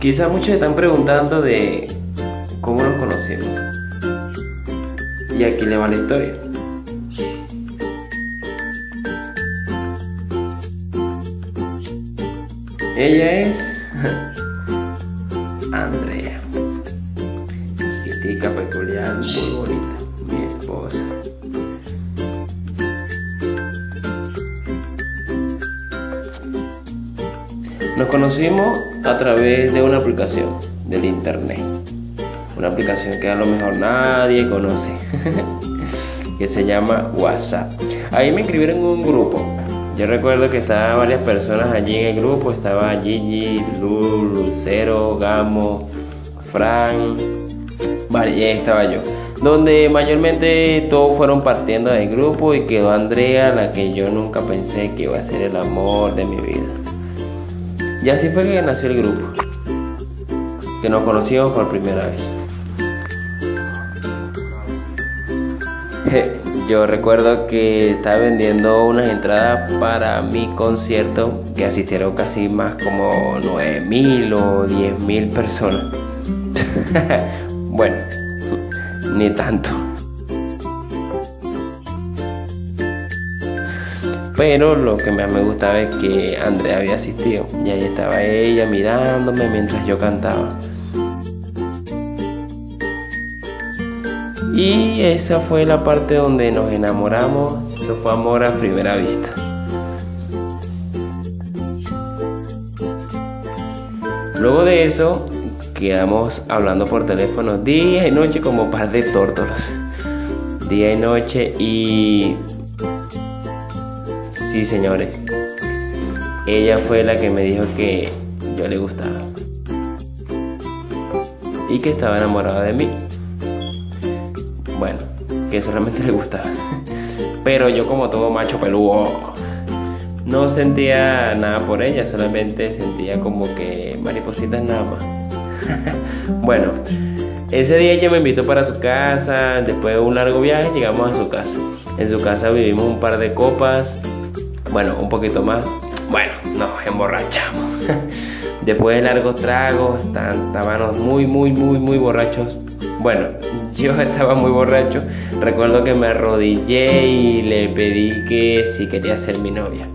Quizás muchos están preguntando de cómo nos conocimos. Y aquí le va la historia. Ella es Andrea. Chiquitica, peculiar, muy bonita. Mi esposa. Nos conocimos a través de una aplicación del internet. Una aplicación que a lo mejor nadie conoce. que se llama WhatsApp. Ahí me escribieron en un grupo. Yo recuerdo que estaban varias personas allí en el grupo. Estaba Gigi, Lul, Lucero, Gamo, Fran. Vale, estaba yo. Donde mayormente todos fueron partiendo del grupo y quedó Andrea, la que yo nunca pensé que iba a ser el amor de mi vida. Y así fue que nació el grupo, que nos conocimos por primera vez. Yo recuerdo que estaba vendiendo unas entradas para mi concierto que asistieron casi más como 9 mil o 10 mil personas. bueno, ni tanto. Pero lo que más me gustaba es que Andrea había asistido y ahí estaba ella mirándome mientras yo cantaba. Y esa fue la parte donde nos enamoramos. Eso fue amor a primera vista. Luego de eso, quedamos hablando por teléfono día y noche como par de tórtolos. Día y noche y Sí, señores. Ella fue la que me dijo que yo le gustaba. Y que estaba enamorada de mí. Bueno, que solamente le gustaba. Pero yo como todo macho peludo, no sentía nada por ella, solamente sentía como que maripositas nada más. bueno, ese día ella me invitó para su casa, después de un largo viaje llegamos a su casa. En su casa vivimos un par de copas, bueno, un poquito más. Bueno, nos emborrachamos. Después de largos tragos, estábamos muy, muy, muy, muy borrachos. Bueno, yo estaba muy borracho. Recuerdo que me arrodillé y le pedí que si quería ser mi novia.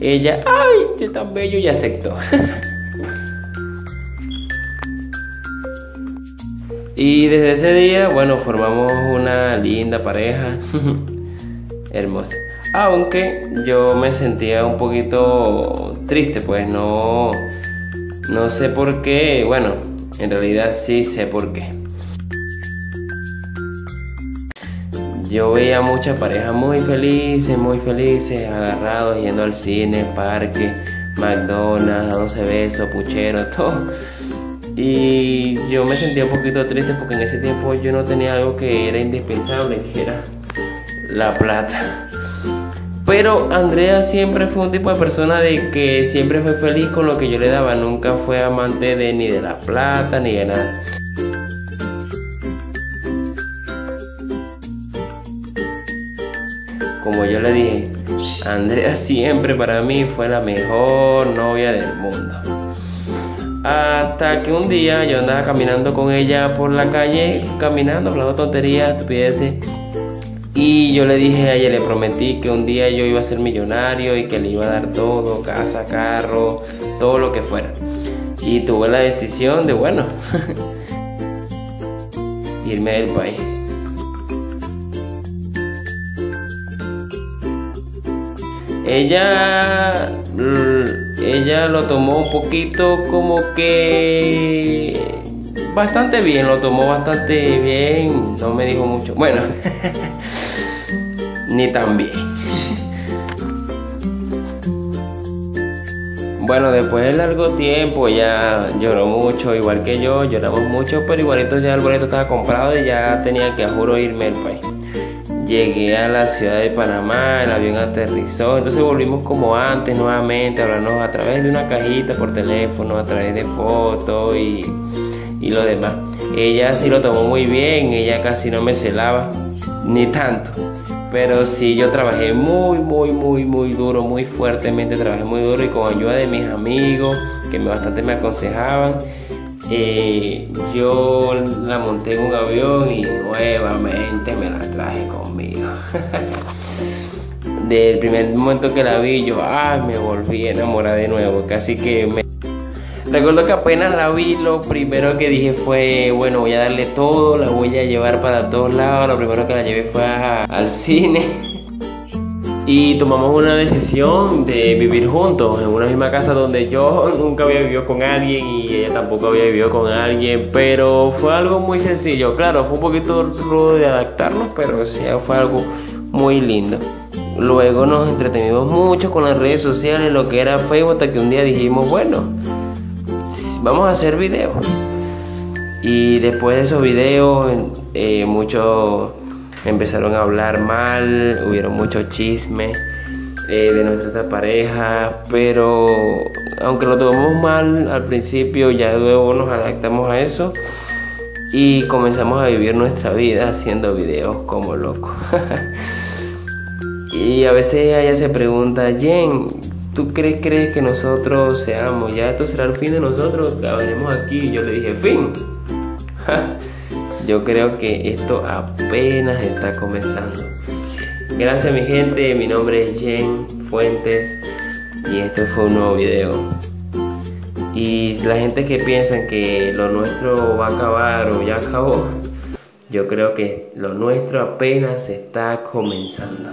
Ella, ay, qué tan bello, y aceptó. y desde ese día, bueno, formamos una linda pareja. Hermosa. Aunque yo me sentía un poquito triste, pues no, no sé por qué. Bueno, en realidad sí sé por qué. Yo veía muchas parejas muy felices, muy felices, agarrados, yendo al cine, parque, McDonald's, dándose besos, puchero, todo. Y yo me sentía un poquito triste porque en ese tiempo yo no tenía algo que era indispensable, que era la plata. Pero Andrea siempre fue un tipo de persona de que siempre fue feliz con lo que yo le daba. Nunca fue amante de ni de la plata ni de nada. Como yo le dije, Andrea siempre para mí fue la mejor novia del mundo. Hasta que un día yo andaba caminando con ella por la calle, caminando, hablando tonterías, estupideces. Y yo le dije a ella, le prometí que un día yo iba a ser millonario y que le iba a dar todo, casa, carro, todo lo que fuera. Y tuve la decisión de, bueno, irme del país. Ella, ella lo tomó un poquito como que bastante bien, lo tomó bastante bien, no me dijo mucho. Bueno, ni tan bien. Bueno, después de largo tiempo ya lloró mucho, igual que yo, lloramos mucho, pero igualito ya el boleto estaba comprado y ya tenía que a juro irme al país. Llegué a la ciudad de Panamá, el avión aterrizó, entonces volvimos como antes nuevamente, hablarnos a través de una cajita por teléfono, a través de fotos y, y lo demás. Ella sí lo tomó muy bien, ella casi no me celaba, ni tanto. Pero sí, yo trabajé muy, muy, muy, muy duro, muy fuertemente, trabajé muy duro y con ayuda de mis amigos que bastante me aconsejaban, eh, yo la monté en un avión y nuevamente me la traje conmigo. Del primer momento que la vi, yo ay, me volví enamorada de nuevo. Casi que me. Recuerdo que apenas la vi, lo primero que dije fue: Bueno, voy a darle todo, la voy a llevar para todos lados. Lo primero que la llevé fue al cine y tomamos una decisión de vivir juntos en una misma casa donde yo nunca había vivido con alguien y ella tampoco había vivido con alguien, pero fue algo muy sencillo. Claro, fue un poquito rudo de adaptarnos, pero sí fue algo muy lindo. Luego nos entretenimos mucho con las redes sociales, lo que era Facebook, hasta que un día dijimos, bueno, vamos a hacer videos. Y después de esos videos, eh, muchos empezaron a hablar mal, hubieron mucho chisme eh, de nuestra pareja, pero aunque lo tomamos mal al principio, ya luego nos adaptamos a eso y comenzamos a vivir nuestra vida haciendo videos como locos. y a veces ella se pregunta, Jen, ¿tú crees, crees que nosotros seamos? Ya esto será el fin de nosotros, venimos aquí. Yo le dije, fin. Yo creo que esto apenas está comenzando. Gracias mi gente, mi nombre es Jen Fuentes y este fue un nuevo video. Y la gente que piensa que lo nuestro va a acabar o ya acabó, yo creo que lo nuestro apenas está comenzando.